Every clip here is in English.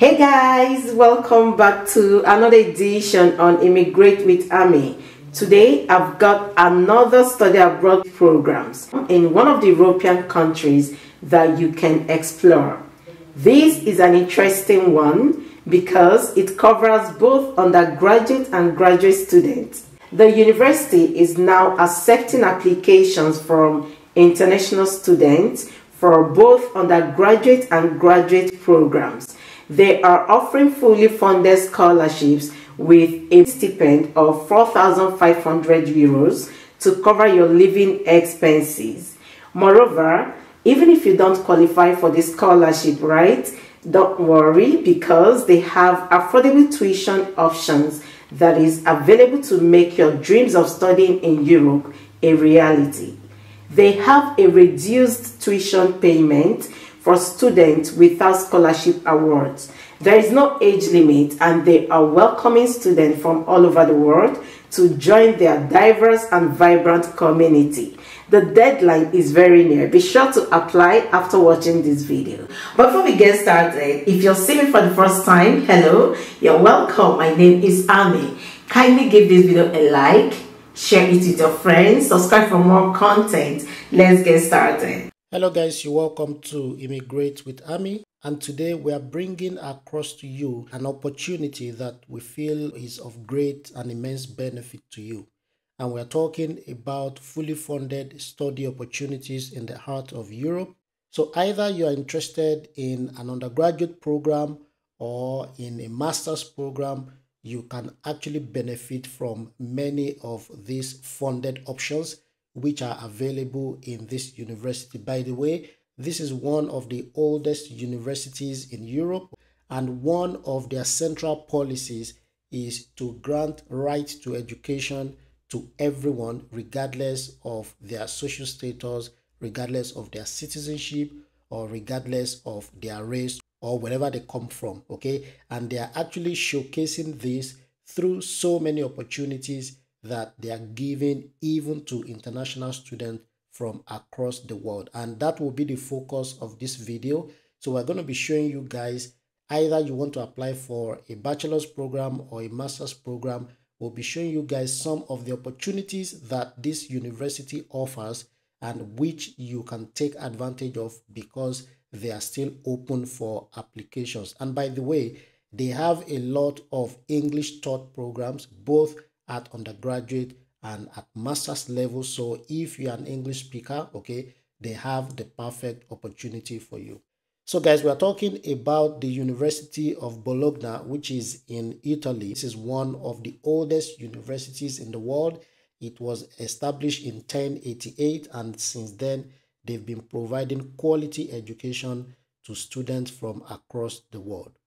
Hey guys, welcome back to another edition on Immigrate with Ammy. Today I've got another study abroad programs in one of the European countries that you can explore. This is an interesting one because it covers both undergraduate and graduate students. The university is now accepting applications from international students for both undergraduate and graduate programs. They are offering fully funded scholarships with a stipend of 4,500 euros to cover your living expenses. Moreover, even if you don't qualify for the scholarship, right? Don't worry because they have affordable tuition options that is available to make your dreams of studying in Europe a reality. They have a reduced tuition payment for students without scholarship awards. There is no age limit and they are welcoming students from all over the world to join their diverse and vibrant community. The deadline is very near. Be sure to apply after watching this video. Before we get started, if you're seeing me for the first time, hello, you're welcome. My name is Ammy. Kindly give this video a like, share it with your friends, subscribe for more content. Let's get started. Hello guys, you're welcome to Immigrate with Ammy and today we are bringing across to you an opportunity that we feel is of great and immense benefit to you. And we're talking about fully funded study opportunities in the heart of Europe. So either you are interested in an undergraduate program or in a master's program, you can actually benefit from many of these funded options which are available in this university. By the way, this is one of the oldest universities in Europe and one of their central policies is to grant right to education to everyone regardless of their social status, regardless of their citizenship or regardless of their race or wherever they come from, okay? And they are actually showcasing this through so many opportunities that they are giving even to international students from across the world. And that will be the focus of this video. So we're going to be showing you guys either you want to apply for a bachelor's program or a master's program. We'll be showing you guys some of the opportunities that this university offers and which you can take advantage of because they are still open for applications. And by the way they have a lot of english taught programs both at undergraduate and at master's level. So if you're an English speaker, okay, they have the perfect opportunity for you. So guys, we are talking about the University of Bologna, which is in Italy. This is one of the oldest universities in the world. It was established in 1088 and since then they've been providing quality education to students from across the world.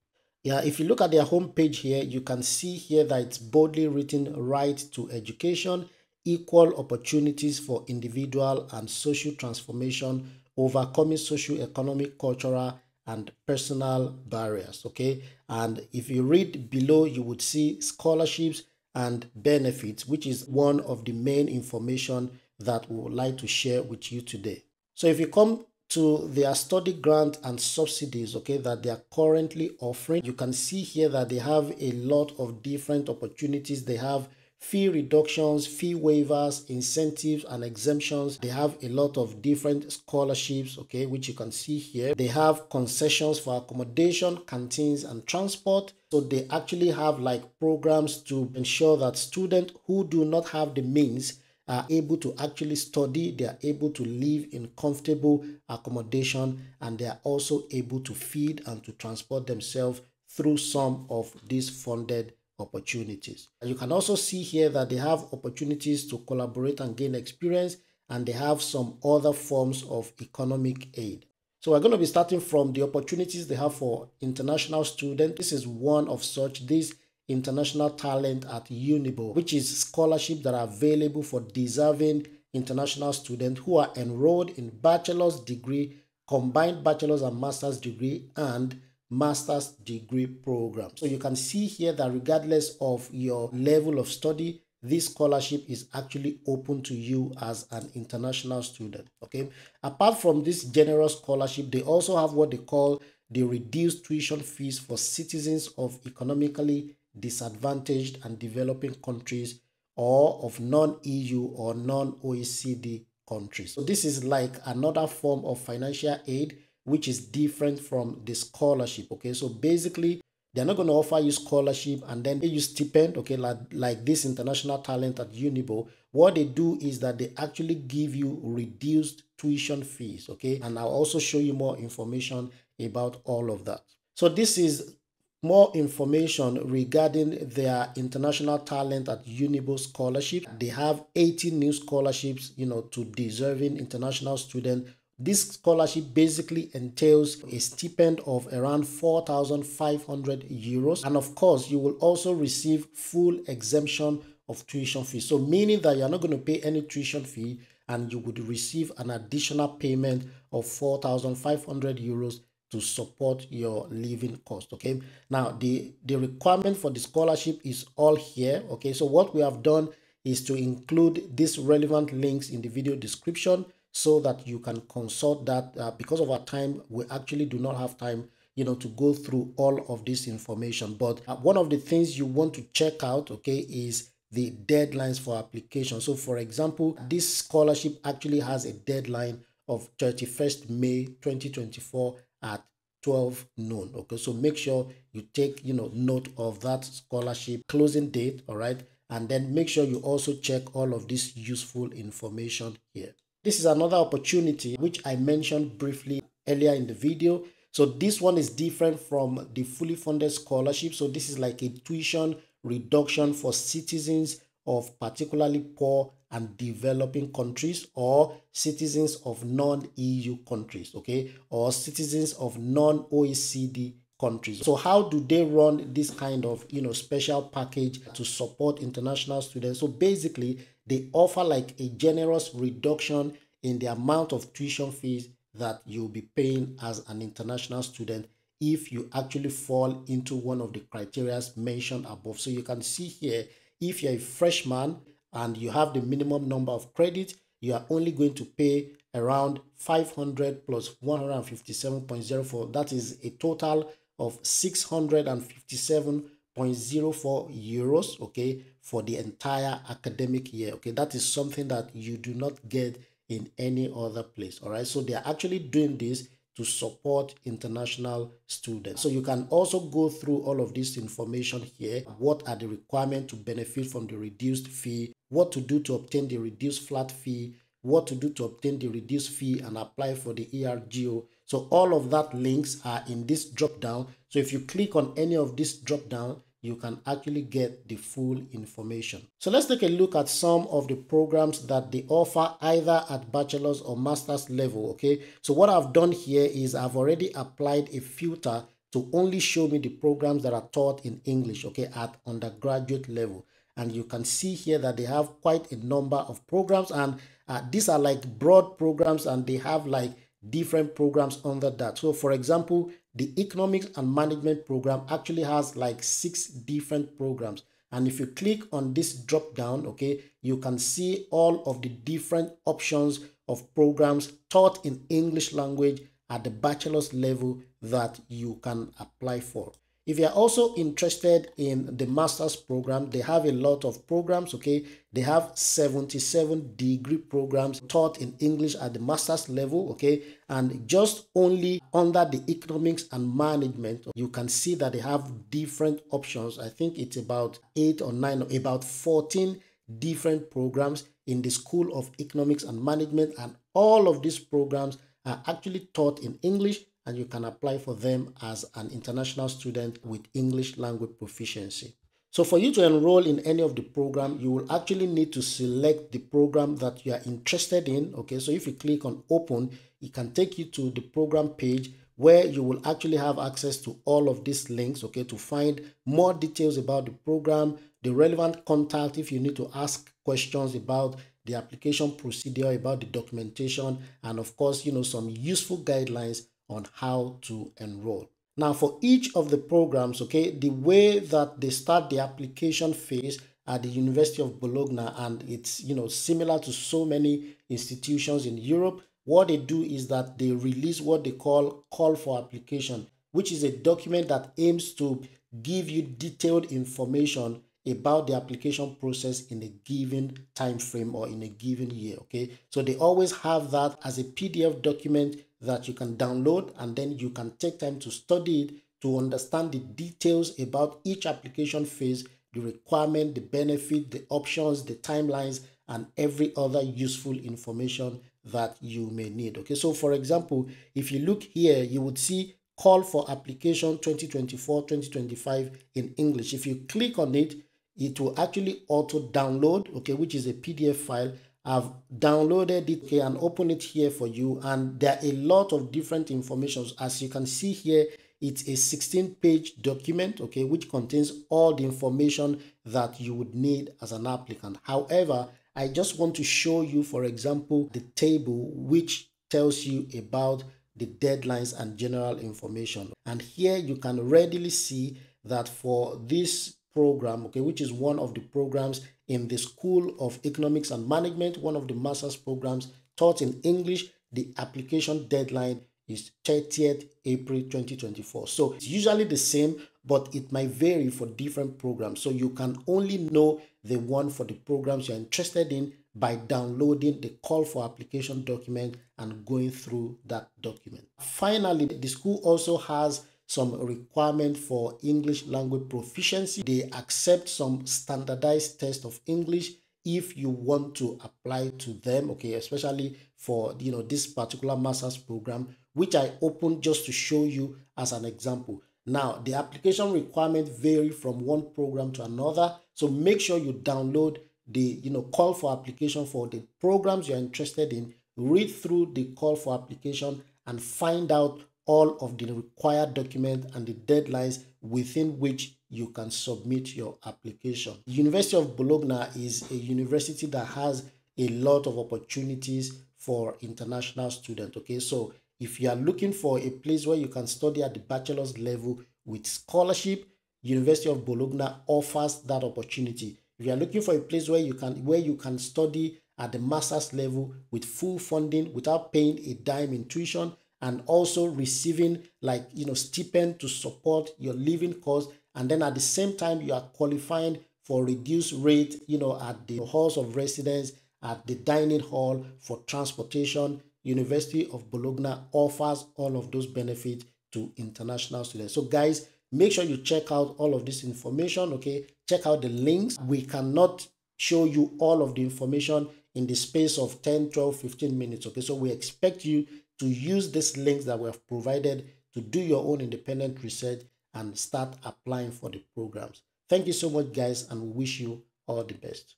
Yeah, if you look at their homepage here, you can see here that it's boldly written right to education, equal opportunities for individual and social transformation, overcoming social, economic, cultural, and personal barriers. Okay, and if you read below, you would see scholarships and benefits, which is one of the main information that we would like to share with you today. So if you come to their study grant and subsidies okay that they are currently offering. You can see here that they have a lot of different opportunities. They have fee reductions fee waivers incentives and exemptions. They have a lot of different scholarships okay which you can see here. They have concessions for accommodation canteens and transport. So they actually have like programs to ensure that students who do not have the means are able to actually study, they are able to live in comfortable accommodation, and they are also able to feed and to transport themselves through some of these funded opportunities. You can also see here that they have opportunities to collaborate and gain experience, and they have some other forms of economic aid. So we're going to be starting from the opportunities they have for international students. This is one of such. This international talent at Unibo, which is scholarship that are available for deserving international students who are enrolled in bachelor's degree, combined bachelor's and master's degree, and master's degree program. So you can see here that regardless of your level of study, this scholarship is actually open to you as an international student okay apart from this general scholarship they also have what they call the reduced tuition fees for citizens of economically disadvantaged and developing countries or of non-EU or non-OECD countries. So this is like another form of financial aid which is different from the scholarship. Okay, so basically they're not going to offer you scholarship and then they use stipend, okay, like, like this international talent at Unibo. What they do is that they actually give you reduced tuition fees, okay? And I'll also show you more information about all of that. So this is more information regarding their international talent at Unibo scholarship. They have 18 new scholarships, you know, to deserving international students this scholarship basically entails a stipend of around 4,500 euros. And of course, you will also receive full exemption of tuition fee. So meaning that you're not going to pay any tuition fee and you would receive an additional payment of 4,500 euros to support your living cost okay? Now the the requirement for the scholarship is all here okay? So what we have done is to include these relevant links in the video description so that you can consult that uh, because of our time we actually do not have time you know to go through all of this information. But uh, one of the things you want to check out okay is the deadlines for application. So for example this scholarship actually has a deadline of 31st may 2024 at 12 noon okay so make sure you take you know note of that scholarship closing date all right and then make sure you also check all of this useful information here this is another opportunity which I mentioned briefly earlier in the video. So this one is different from the fully funded scholarship. So this is like a tuition reduction for citizens of particularly poor and developing countries or citizens of non-EU countries, okay, or citizens of non-OECD countries. So how do they run this kind of, you know, special package to support international students? So basically, they offer like a generous reduction in the amount of tuition fees that you'll be paying as an international student if you actually fall into one of the criteria mentioned above. So you can see here, if you're a freshman and you have the minimum number of credit, you are only going to pay around 500 plus 157.04. That is a total of 657.04 euros, okay, for the entire academic year. Okay, that is something that you do not get in any other place. All right, so they are actually doing this to support international students. So you can also go through all of this information here. What are the requirements to benefit from the reduced fee? What to do to obtain the reduced flat fee? What to do to obtain the reduced fee and apply for the ERGO? So all of that links are in this drop down. So if you click on any of this drop down, you can actually get the full information. So let's take a look at some of the programs that they offer either at bachelor's or master's level, okay? So what I've done here is I've already applied a filter to only show me the programs that are taught in English, okay, at undergraduate level. And you can see here that they have quite a number of programs and uh, these are like broad programs and they have like different programs under that. So for example, the economics and management program actually has like six different programs. And if you click on this drop down, okay, you can see all of the different options of programs taught in English language at the bachelor's level that you can apply for. If you're also interested in the master's program, they have a lot of programs, okay? They have 77 degree programs taught in English at the master's level, okay? And just only under the economics and management, you can see that they have different options. I think it's about eight or nine, about 14 different programs in the School of Economics and Management. And all of these programs are actually taught in English and you can apply for them as an international student with English language proficiency. So for you to enroll in any of the program, you will actually need to select the program that you are interested in. Okay, so if you click on open, it can take you to the program page where you will actually have access to all of these links, okay, to find more details about the program, the relevant contact if you need to ask questions about the application procedure, about the documentation, and of course, you know, some useful guidelines on how to enroll. Now, for each of the programs, okay, the way that they start the application phase at the University of Bologna, and it's you know similar to so many institutions in Europe, what they do is that they release what they call call for application. which is a document that aims to give you detailed information about the application process in a given time frame or in a given year okay so they always have that as a pdf document that you can download and then you can take time to study it to understand the details about each application phase the requirement the benefit the options the timelines and every other useful information that you may need okay so for example if you look here you would see call for application 2024-2025 in English. If you click on it, it will actually auto download, okay, which is a PDF file. I've downloaded it okay, and open it here for you. And there are a lot of different information. As you can see here, it's a 16 page document, okay, which contains all the information that you would need as an applicant. However, I just want to show you, for example, the table which tells you about the deadlines and general information. And here you can readily see that for this program, okay, which is one of the programs in the School of Economics and Management, one of the master's programs taught in English, the application deadline is 30th April 2024. So it's usually the same, but it might vary for different programs. So you can only know the one for the programs you're interested in by downloading the call for application document and going through that document. Finally, the school also has some requirement for English language proficiency. They accept some standardized test of English if you want to apply to them, okay, especially for you know this particular master's program, which I opened just to show you as an example. Now, the application requirement vary from one program to another, so make sure you download the you know call for application for the programs you're interested in read through the call for application and find out all of the required documents and the deadlines within which you can submit your application. The University of Bologna is a university that has a lot of opportunities for international students. Okay, so if you are looking for a place where you can study at the bachelor's level with scholarship, University of Bologna offers that opportunity. If you are looking for a place where you can where you can study at the master's level with full funding without paying a dime in tuition and also receiving like you know stipend to support your living cost and then at the same time you are qualifying for reduced rate you know at the halls of residence at the dining hall for transportation. University of bologna offers all of those benefits to international students. So guys make sure you check out all of this information okay? Check out the links. We cannot show you all of the information in the space of 10 12 15 minutes okay? So we expect you to use these links that we have provided to do your own independent research and start applying for the programs. Thank you so much guys and wish you all the best